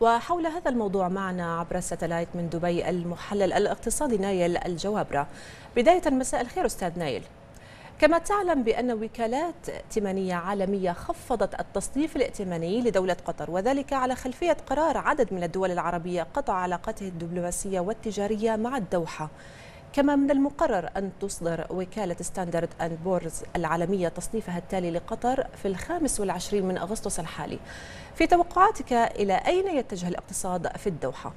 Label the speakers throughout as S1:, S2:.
S1: وحول هذا الموضوع معنا عبر الساتلايت من دبي المحلل الاقتصادي نايل الجوابرة. بداية مساء الخير أستاذ نايل. كما تعلم بأن وكالات ائتمانية عالمية خفضت التصنيف الائتماني لدولة قطر وذلك على خلفية قرار عدد من الدول العربية قطع علاقاته الدبلوماسية والتجارية مع الدوحة. كما من المقرر أن تصدر وكالة ستاندرد أند بورز العالمية تصنيفها التالي لقطر في الخامس والعشرين من أغسطس الحالي في توقعاتك إلى أين يتجه الاقتصاد في الدوحة؟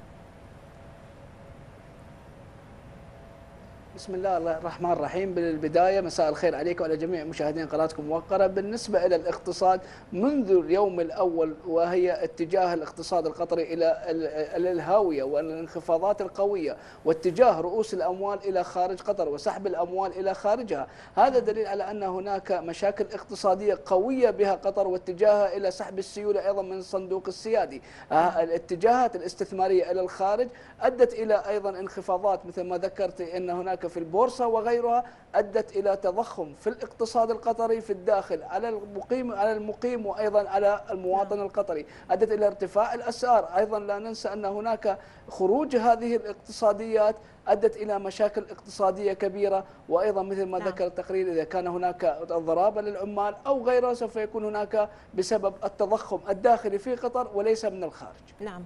S2: بسم الله الرحمن الرحيم. بالبداية مساء الخير عليك وعلى جميع مشاهدين قناتكم موقرة بالنسبة إلى الاقتصاد منذ اليوم الأول وهي اتجاه الاقتصاد القطري إلى الهاوية والانخفاضات القوية واتجاه رؤوس الأموال إلى خارج قطر وسحب الأموال إلى خارجها. هذا دليل على أن هناك مشاكل اقتصادية قوية بها قطر واتجاهها إلى سحب السيولة أيضا من الصندوق السيادي. الاتجاهات الاستثمارية إلى الخارج أدت إلى أيضا انخفاضات مثل ما ذكرت أن هناك في البورصة وغيرها أدت إلى تضخم في الاقتصاد القطري في الداخل على المقيم على المقيم وأيضا على المواطن نعم. القطري. أدت إلى ارتفاع الأسعار. أيضا لا ننسى أن هناك خروج هذه الاقتصاديات أدت إلى مشاكل اقتصادية كبيرة. وأيضا مثل ما نعم. ذكر التقرير إذا كان هناك ضرابة للعمال أو غيرها سوف يكون هناك بسبب التضخم الداخلي في قطر وليس من الخارج.
S1: نعم.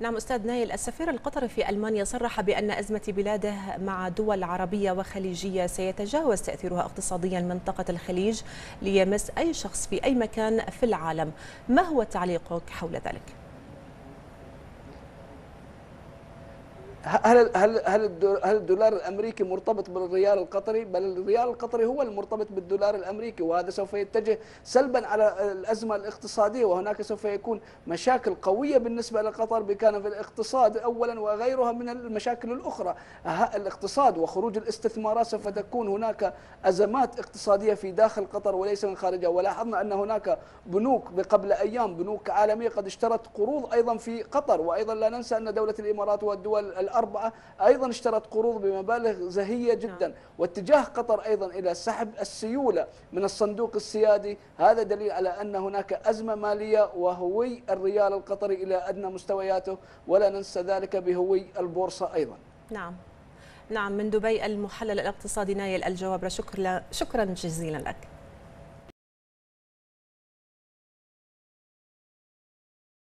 S1: نعم أستاذ نايل السفير القطري في ألمانيا صرح بأن أزمة بلاده مع دول عربية وخليجية سيتجاوز تأثيرها اقتصاديا منطقة الخليج ليمس أي شخص في أي مكان في العالم ما هو تعليقك حول ذلك؟
S2: هل هل هل هل الدولار الأمريكي مرتبط بالريال القطري؟ بل الريال القطري هو المرتبط بالدولار الأمريكي وهذا سوف يتجه سلبا على الأزمة الاقتصادية وهناك سوف يكون مشاكل قوية بالنسبة لقطر بكان في الاقتصاد اولا وغيرها من المشاكل الأخرى. الاقتصاد وخروج الاستثمارات سوف تكون هناك أزمات اقتصادية في داخل قطر وليس من خارجها. ولاحظنا أن هناك بنوك قبل أيام بنوك عالمية قد اشترت قروض أيضا في قطر. وأيضا لا ننسى أن دولة الإمارات والدول الأربعة أيضا اشترت قروض بمبالغ زهية جدا. واتجاه قطر أيضا إلى سحب السيولة من الصندوق السيادي. هذا دليل على أن هناك أزمة مالية وهوي الريال القطري إلى أدنى مستوياته ولا ننسى ذلك بهوي البورصة أيضا.
S1: نعم. نعم من دبي المحلل الاقتصادي نايل الجواب شكرا شكرا جزيلا لك.